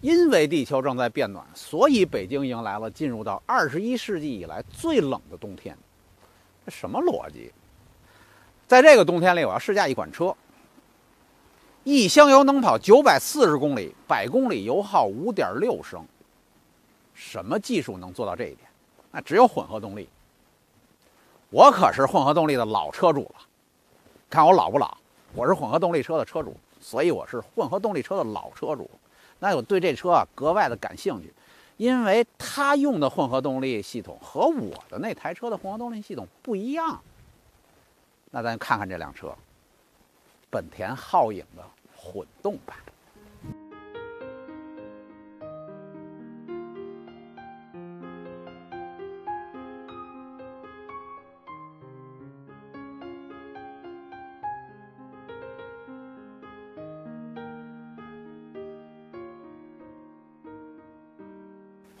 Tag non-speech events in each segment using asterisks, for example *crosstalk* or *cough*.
因为地球正在变暖，所以北京迎来了进入到二十一世纪以来最冷的冬天。这什么逻辑？在这个冬天里，我要试驾一款车，一箱油能跑九百四十公里，百公里油耗五点六升。什么技术能做到这一点？那只有混合动力。我可是混合动力的老车主了，看我老不老？我是混合动力车的车主，所以我是混合动力车的老车主。那我对这车啊格外的感兴趣，因为它用的混合动力系统和我的那台车的混合动力系统不一样。那咱看看这辆车，本田皓影的混动版。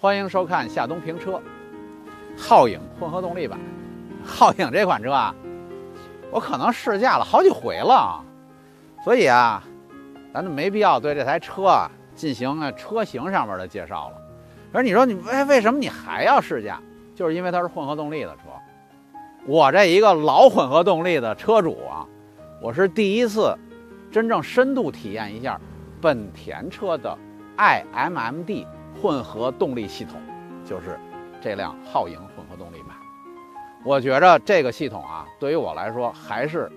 欢迎收看夏东评车，皓影混合动力版。皓影这款车啊，我可能试驾了好几回了，所以啊，咱就没必要对这台车啊进行啊车型上面的介绍了。可是你说你为为什么你还要试驾？就是因为它是混合动力的车。我这一个老混合动力的车主啊，我是第一次真正深度体验一下本田车的 iMMD。混合动力系统就是这辆皓影混合动力版。我觉着这个系统啊，对于我来说还是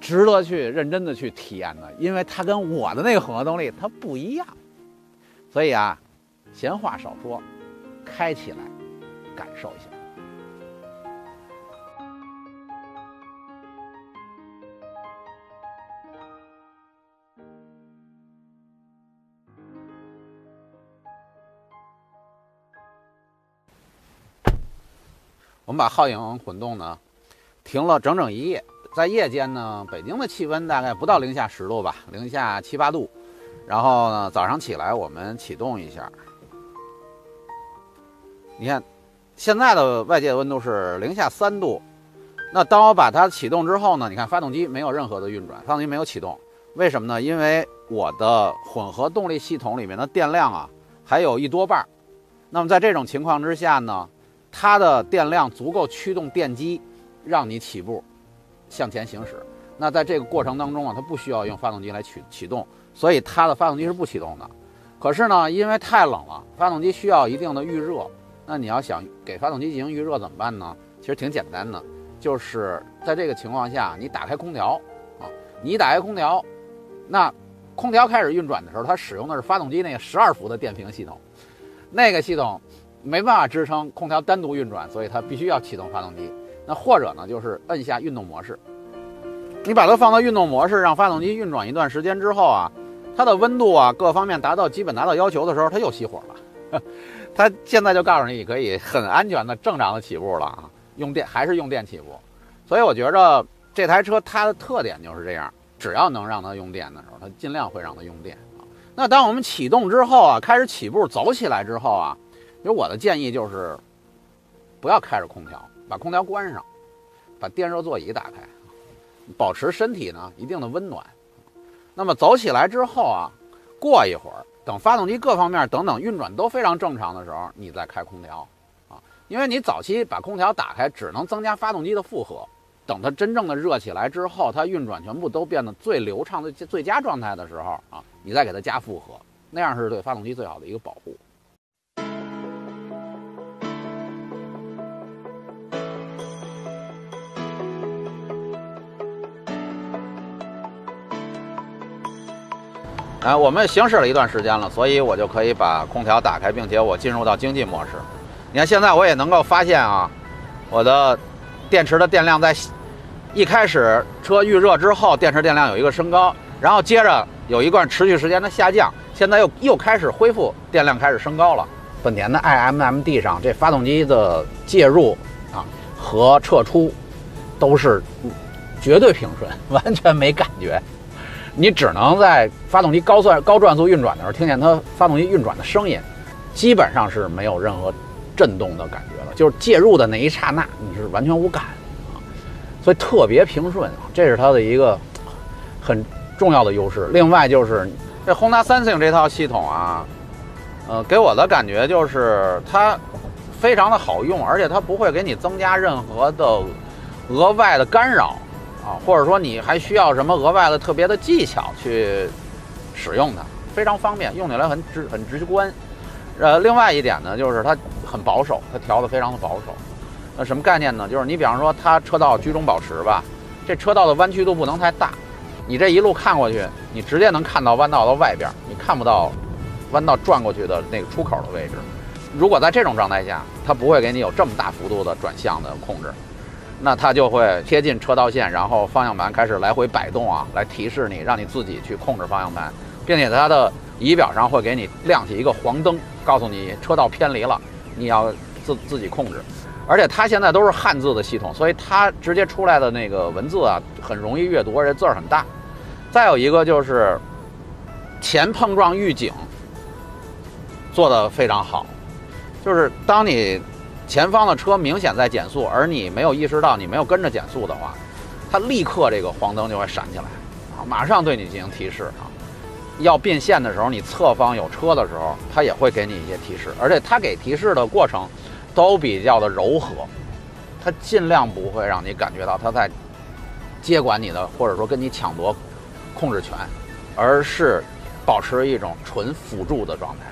值得去认真的去体验的，因为它跟我的那个混合动力它不一样。所以啊，闲话少说，开起来感受一下。我们把皓影混动呢停了整整一夜，在夜间呢，北京的气温大概不到零下十度吧，零下七八度。然后呢，早上起来我们启动一下，你看现在的外界温度是零下三度。那当我把它启动之后呢，你看发动机没有任何的运转，发动机没有启动，为什么呢？因为我的混合动力系统里面的电量啊还有一多半。那么在这种情况之下呢？它的电量足够驱动电机，让你起步，向前行驶。那在这个过程当中啊，它不需要用发动机来启启动，所以它的发动机是不启动的。可是呢，因为太冷了，发动机需要一定的预热。那你要想给发动机进行预热怎么办呢？其实挺简单的，就是在这个情况下，你打开空调啊，你打开空调，那空调开始运转的时候，它使用的是发动机那个十二伏的电瓶系统，那个系统。没办法支撑空调单独运转，所以它必须要启动发动机。那或者呢，就是摁下运动模式。你把它放到运动模式，让发动机运转一段时间之后啊，它的温度啊各方面达到基本达到要求的时候，它又熄火了。*laughs* 它现在就告诉你，你可以很安全的正常的起步了啊，用电还是用电起步。所以我觉着这台车它的特点就是这样，只要能让它用电的时候，它尽量会让它用电啊。那当我们启动之后啊，开始起步走起来之后啊。其实我的建议就是，不要开着空调，把空调关上，把电热座椅打开，保持身体呢一定的温暖。那么走起来之后啊，过一会儿，等发动机各方面等等运转都非常正常的时候，你再开空调啊。因为你早期把空调打开，只能增加发动机的负荷。等它真正的热起来之后，它运转全部都变得最流畅的最佳状态的时候啊，你再给它加负荷，那样是对发动机最好的一个保护。哎，我们行驶了一段时间了，所以我就可以把空调打开，并且我进入到经济模式。你看，现在我也能够发现啊，我的电池的电量在一开始车预热之后，电池电量有一个升高，然后接着有一段持续时间的下降，现在又又开始恢复，电量开始升高了。本田的 iMMD 上这发动机的介入啊和撤出都是绝对平顺，*laughs* 完全没感觉。你只能在发动机高转高转速运转的时候听见它发动机运转的声音，基本上是没有任何震动的感觉了。就是介入的那一刹那，你是完全无感啊，所以特别平顺，这是它的一个很重要的优势。另外就是这 Honda Sensing 这套系统啊，呃，给我的感觉就是它非常的好用，而且它不会给你增加任何的额外的干扰啊，或者说你还需要什么额外的特别的技巧去使用它，非常方便，用起来很直很直观。呃，另外一点呢，就是它很保守，它调的非常的保守。那什么概念呢？就是你比方说它车道居中保持吧，这车道的弯曲度不能太大，你这一路看过去，你直接能看到弯道的外边，你看不到弯道转过去的那个出口的位置。如果在这种状态下，它不会给你有这么大幅度的转向的控制，那它就会贴近车道线，然后方向盘开始来回摆动啊，来提示你，让你自己去控制方向盘，并且它的仪表上会给你亮起一个黄灯，告诉你车道偏离了，你要自自己控制。而且它现在都是汉字的系统，所以它直接出来的那个文字啊，很容易阅读，而且字儿很大。再有一个就是前碰撞预警做得非常好，就是当你前方的车明显在减速，而你没有意识到你没有跟着减速的话，它立刻这个黄灯就会闪起来，啊，马上对你进行提示啊。要变线的时候，你侧方有车的时候，它也会给你一些提示，而且它给提示的过程都比较的柔和，它尽量不会让你感觉到它在接管你的，或者说跟你抢夺控制权，而是保持一种纯辅助的状态。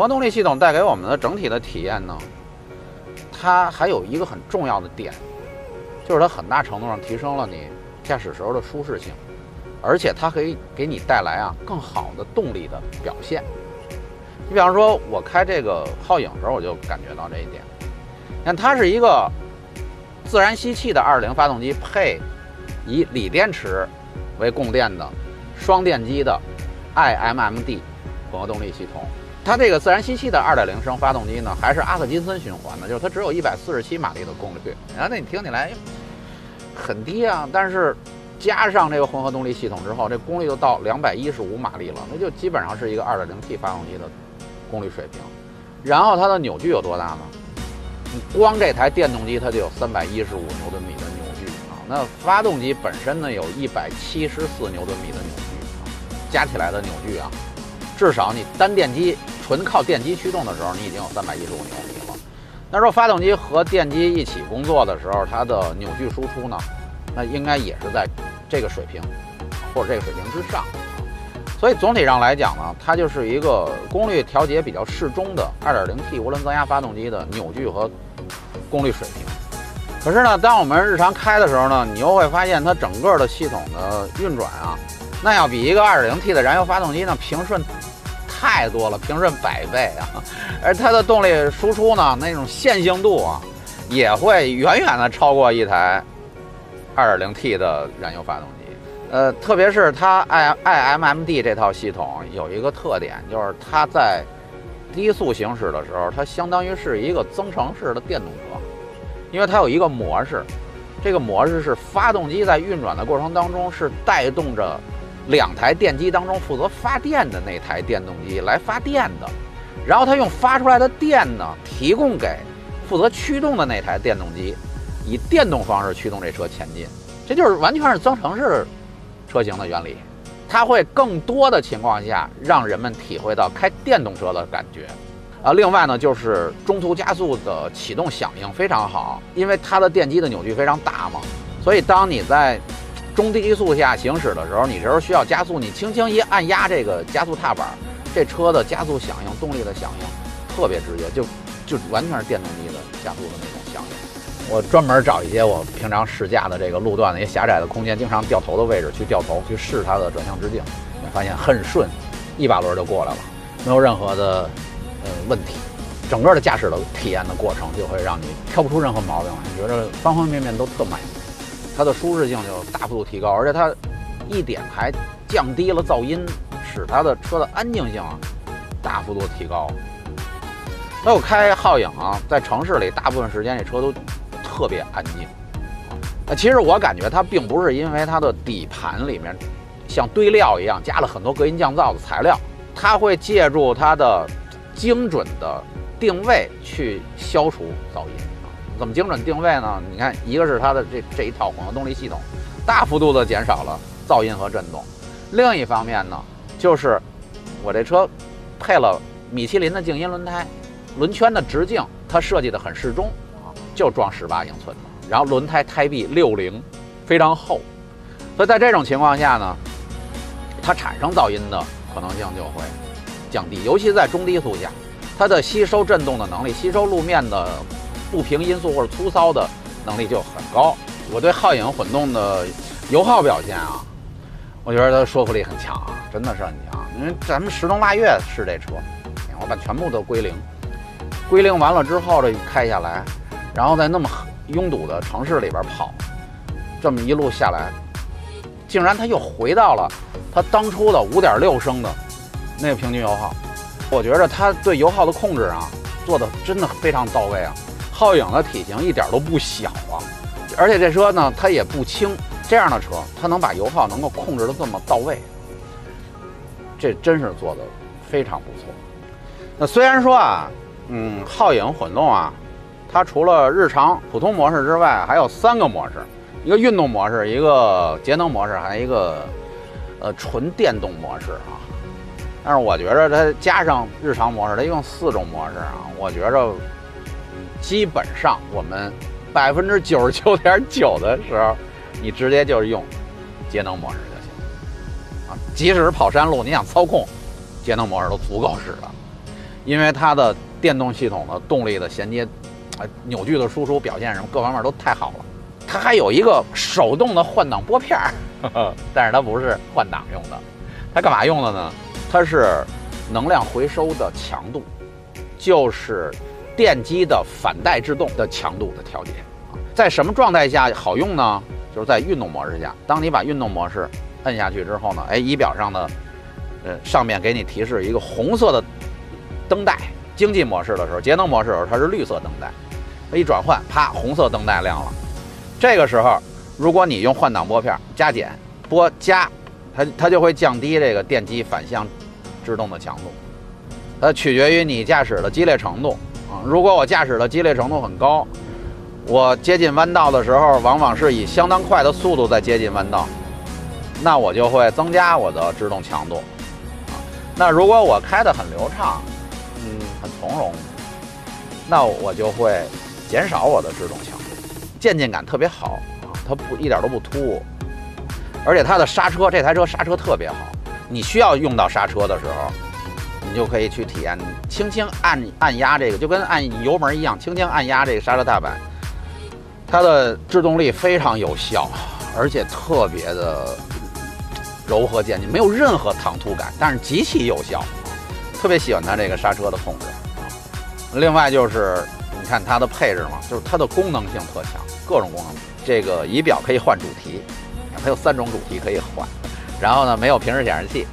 混合动力系统带给我们的整体的体验呢，它还有一个很重要的点，就是它很大程度上提升了你驾驶时候的舒适性，而且它可以给你带来啊更好的动力的表现。你比方说，我开这个皓影的时候，我就感觉到这一点。你看，它是一个自然吸气的2.0发动机，配以锂电池为供电的双电机的 iMMD 混合动力系统。它这个自然吸气的2.0升发动机呢，还是阿特金森循环的，就是它只有一百四十七马力的功率。然后那你听起来很低啊，但是加上这个混合动力系统之后，这功率就到两百一十五马力了，那就基本上是一个 2.0T 发动机的功率水平。然后它的扭矩有多大呢？光这台电动机它就有三百一十五牛顿米的扭矩啊，那发动机本身呢有一百七十四牛顿米的扭矩啊，加起来的扭矩啊，至少你单电机。纯靠电机驱动的时候，你已经有三百一十五牛米了。那说发动机和电机一起工作的时候，它的扭矩输出呢，那应该也是在这个水平或者这个水平之上。所以总体上来讲呢，它就是一个功率调节比较适中的 2.0T 涡轮增压发动机的扭矩和功率水平。可是呢，当我们日常开的时候呢，你又会发现它整个的系统的运转啊，那要比一个 2.0T 的燃油发动机呢平顺。太多了，平顺百倍啊！而它的动力输出呢，那种线性度啊，也会远远的超过一台 2.0T 的燃油发动机。呃，特别是它 i iMMD 这套系统有一个特点，就是它在低速行驶的时候，它相当于是一个增程式的电动车，因为它有一个模式，这个模式是发动机在运转的过程当中是带动着。两台电机当中负责发电的那台电动机来发电的，然后它用发出来的电呢，提供给负责驱动的那台电动机，以电动方式驱动这车前进。这就是完全是增程式车型的原理，它会更多的情况下让人们体会到开电动车的感觉。啊，另外呢，就是中途加速的启动响应非常好，因为它的电机的扭矩非常大嘛，所以当你在中低速下行驶的时候，你这时候需要加速，你轻轻一按压这个加速踏板，这车的加速响应、动力的响应特别直接，就就完全是电动机的加速的那种响应。我专门找一些我平常试驾的这个路段的一些狭窄的空间，经常掉头的位置去掉头去试它的转向直径，发现很顺，一把轮就过来了，没有任何的呃问题，整个的驾驶的体验的过程就会让你挑不出任何毛病，你觉得方方面面都特满意。它的舒适性就大幅度提高，而且它一点还降低了噪音，使它的车的安静性啊大幅度提高。那我开皓影啊，在城市里大部分时间这车都特别安静。那其实我感觉它并不是因为它的底盘里面像堆料一样加了很多隔音降噪的材料，它会借助它的精准的定位去消除噪音。怎么精准定位呢？你看，一个是它的这这一套混合动力系统，大幅度的减少了噪音和震动；另一方面呢，就是我这车配了米其林的静音轮胎，轮圈的直径它设计的很适中啊，就装十八英寸的，然后轮胎胎壁六零，非常厚，所以在这种情况下呢，它产生噪音的可能性就会降低，尤其在中低速下，它的吸收震动的能力、吸收路面的。不平因素或者粗糙的能力就很高。我对皓影混动的油耗表现啊，我觉得它说服力很强啊，真的是很强。因为咱们十冬腊月试这车，我把全部都归零，归零完了之后这开下来，然后在那么拥堵的城市里边跑，这么一路下来，竟然它又回到了它当初的五点六升的那个平均油耗。我觉得它对油耗的控制啊，做的真的非常到位啊。皓影的体型一点都不小啊，而且这车呢，它也不轻。这样的车，它能把油耗能够控制的这么到位，这真是做的非常不错。那虽然说啊，嗯，皓影混动啊，它除了日常普通模式之外，还有三个模式：一个运动模式，一个节能模式，还有一个呃纯电动模式啊。但是我觉着它加上日常模式，它一共四种模式啊，我觉着。基本上我们百分之九十九点九的时候，你直接就是用节能模式就行啊。即使是跑山路，你想操控节能模式都足够使了，因为它的电动系统的动力的衔接，啊，扭矩的输出表现什么各方面都太好了。它还有一个手动的换挡拨片儿，但是它不是换挡用的，它干嘛用的呢？它是能量回收的强度，就是。电机的反带制动的强度的调节，在什么状态下好用呢？就是在运动模式下，当你把运动模式摁下去之后呢，哎，仪表上的呃上面给你提示一个红色的灯带。经济模式的时候，节能模式的时候它是绿色灯带，它一转换，啪，红色灯带亮了。这个时候，如果你用换挡拨片加减拨加，它它就会降低这个电机反向制动的强度，它取决于你驾驶的激烈程度。如果我驾驶的激烈程度很高，我接近弯道的时候，往往是以相当快的速度在接近弯道，那我就会增加我的制动强度。啊，那如果我开得很流畅，嗯，很从容，那我就会减少我的制动强度，渐进感特别好啊，它不一点都不突兀，而且它的刹车，这台车刹车特别好，你需要用到刹车的时候。你就可以去体验，轻轻按按压这个，就跟按油门一样，轻轻按压这个刹车踏板，它的制动力非常有效，而且特别的柔和渐进，没有任何唐突感，但是极其有效，特别喜欢它这个刹车的控制。另外就是你看它的配置嘛，就是它的功能性特强，各种功能。这个仪表可以换主题，它有三种主题可以换，然后呢没有平时显示器，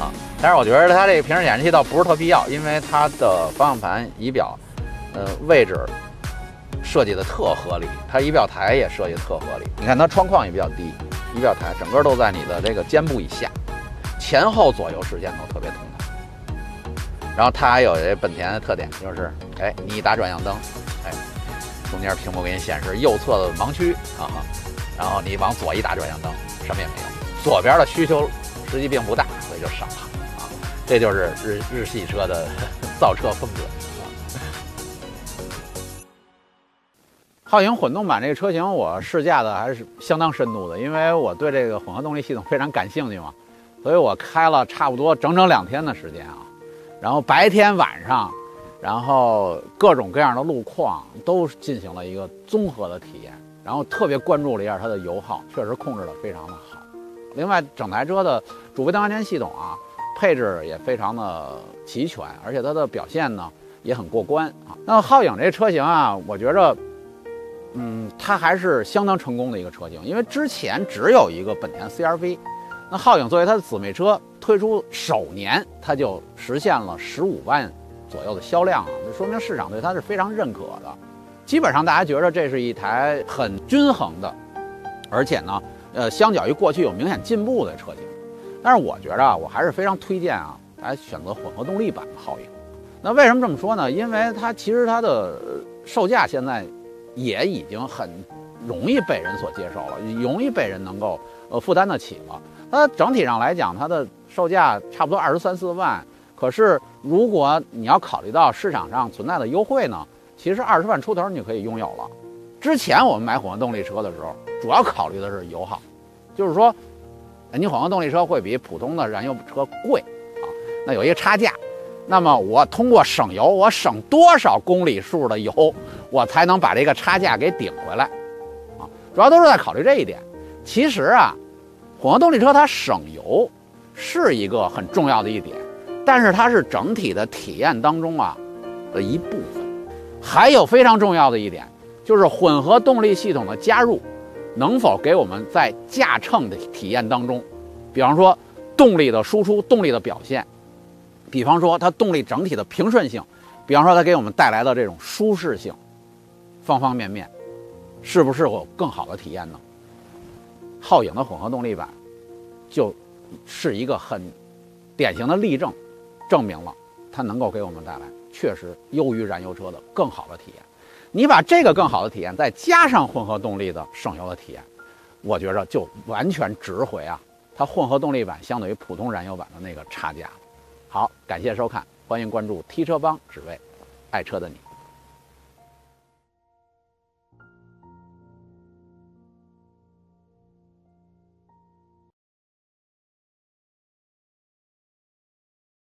啊。但是我觉得它这个平时显示器倒不是特必要，因为它的方向盘、仪表，呃，位置设计的特合理，它仪表台也设计特合理。你看它窗框也比较低，仪表台整个都在你的这个肩部以下，前后左右视线都特别通透。然后它还有这本田的特点，就是，哎，你一打转向灯，哎，中间屏幕给你显示右侧的盲区啊，然后你往左一打转向灯，什么也没有，左边的需求实际并不大，所以就省了。这就是日日系车的 *laughs* 造车风格。皓影混动版这个车型，我试驾的还是相当深度的，因为我对这个混合动力系统非常感兴趣嘛，所以我开了差不多整整两天的时间啊，然后白天晚上，然后各种各样的路况都进行了一个综合的体验，然后特别关注了一下它的油耗，确实控制的非常的好。另外，整台车的主飞灯安全系统啊。配置也非常的齐全，而且它的表现呢也很过关啊。那皓影这车型啊，我觉着，嗯，它还是相当成功的一个车型，因为之前只有一个本田 CR-V，那皓影作为它的姊妹车推出首年，它就实现了十五万左右的销量啊，这说明市场对它是非常认可的。基本上大家觉得这是一台很均衡的，而且呢，呃，相较于过去有明显进步的车型。但是我觉着啊，我还是非常推荐啊，大家选择混合动力版的皓影。那为什么这么说呢？因为它其实它的售价现在也已经很容易被人所接受了，容易被人能够呃负担得起了。它整体上来讲，它的售价差不多二十三四万。可是如果你要考虑到市场上存在的优惠呢，其实二十万出头你就可以拥有了。之前我们买混合动力车的时候，主要考虑的是油耗，就是说，你混合动力车会比普通的燃油车贵啊，那有一个差价。那么我通过省油，我省多少公里数的油，我才能把这个差价给顶回来啊？主要都是在考虑这一点。其实啊，混合动力车它省油是一个很重要的一点，但是它是整体的体验当中啊的一部分。还有非常重要的一点。就是混合动力系统的加入，能否给我们在驾乘的体验当中，比方说动力的输出、动力的表现，比方说它动力整体的平顺性，比方说它给我们带来的这种舒适性，方方面面，是不是有更好的体验呢？皓影的混合动力版，就是一个很典型的例证，证明了它能够给我们带来确实优于燃油车的更好的体验。你把这个更好的体验再加上混合动力的省油的体验，我觉着就完全值回啊！它混合动力版相对于普通燃油版的那个差价。好，感谢收看，欢迎关注 T 车帮，只为爱车的你。